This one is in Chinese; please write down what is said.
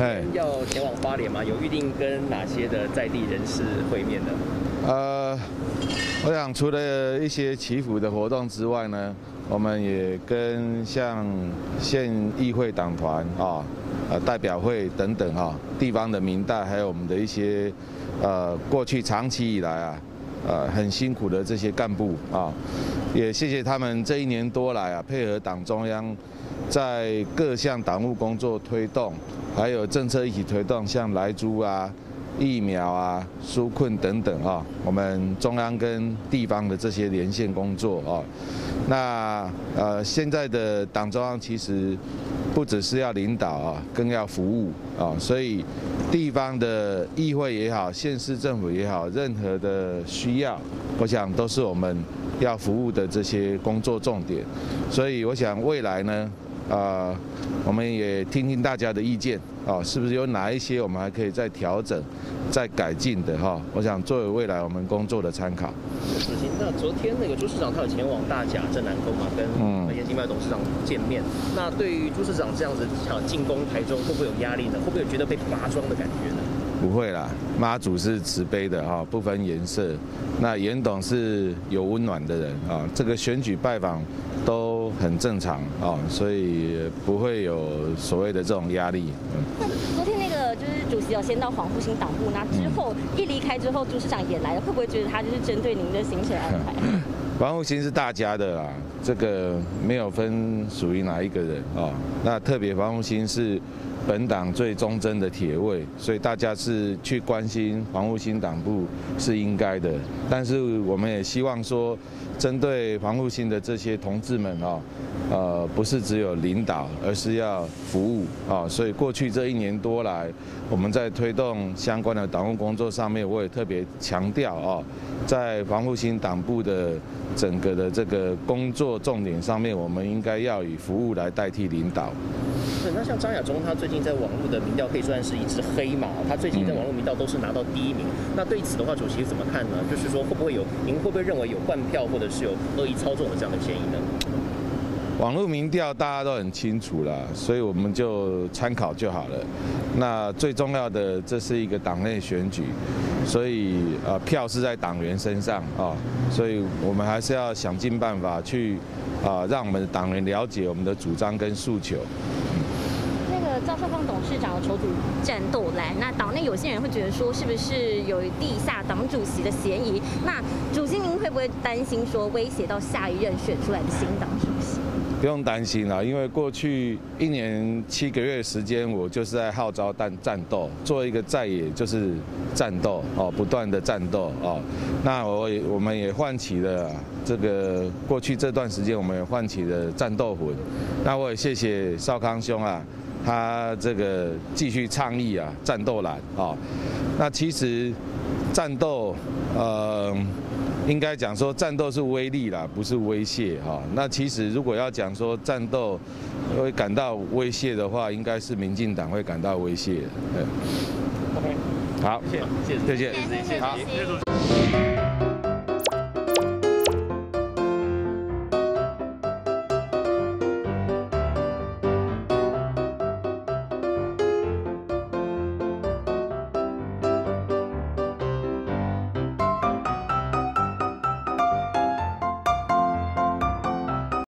哎，要前往花莲吗？有预定跟哪些的在地人士会面的？呃，我想除了一些祈福的活动之外呢，我们也跟像县议会党团啊、呃代表会等等哈、地方的民代，还有我们的一些呃过去长期以来啊，呃很辛苦的这些干部啊，也谢谢他们这一年多来啊，配合党中央在各项党务工作推动，还有政策一起推动，像来猪啊。疫苗啊、纾困等等啊，我们中央跟地方的这些连线工作啊，那呃现在的党中央其实不只是要领导啊，更要服务啊，所以地方的议会也好，县市政府也好，任何的需要，我想都是我们要服务的这些工作重点，所以我想未来呢，啊，我们也听听大家的意见啊，是不是有哪一些我们还可以再调整、再改进的哈？我想作为未来我们工作的参考。那昨天那个朱市长他有前往大甲镇南宫嘛，跟嗯盐金麦董事长见面。那对于朱市长这样子想进攻台中，会不会有压力呢？会不会有觉得被拔庄的感觉呢？不会啦，妈祖是慈悲的哈，不分颜色。那严董是有温暖的人啊，这个选举拜访都很正常啊，所以不会有所谓的这种压力。嗯那昨天那个就是主席有先到黄复兴党部，那之后一离开之后，朱市长也来了，会不会觉得他就是针对您的行程安排？防护心是大家的啦，这个没有分属于哪一个人啊、那特别防护心是本党最忠贞的铁卫，所以大家是去关心防护心党部是应该的。但是我们也希望说，针对防护心的这些同志们啊、呃，不是只有领导，而是要服务啊、所以过去这一年多来，我们在推动相关的党务工作上面，我也特别强调啊、在防护新党部的整个的这个工作重点上面，我们应该要以服务来代替领导。对，那像张亚中，他最近在网络的民调可以算是一只黑马，他最近在网络民调都是拿到第一名。那对此的话，主席怎么看呢？就是说会不会有，您会不会认为有换票或者是有恶意操纵的这样的嫌疑呢？网络民调大家都很清楚了，所以我们就参考就好了。那最重要的，这是一个党内选举，所以呃票是在党员身上啊，所以我们还是要想尽办法去啊让我们的党员了解我们的主张跟诉求。那个赵少康董事长的筹组战斗蓝，那党内有些人会觉得说，是不是有地下党主席的嫌疑？那主席您会不会担心说，威胁到下一任选出来的新党主席？不用担心啦，因为过去一年七个月时间，我就是在号召战战斗，做一个在野就是战斗哦，不断的战斗哦。那我也我们也唤起了这个过去这段时间，我们也唤起了战斗魂。那我也谢谢少康兄啊，他这个继续倡议啊，战斗蓝啊、哦。那其实战斗，呃。应该讲说战斗是威力啦，不是威胁哈。那其实如果要讲说战斗会感到威胁的话，应该是民进党会感到威胁。对，OK，好，谢谢，谢谢，谢谢。谢谢，谢谢。好。主席。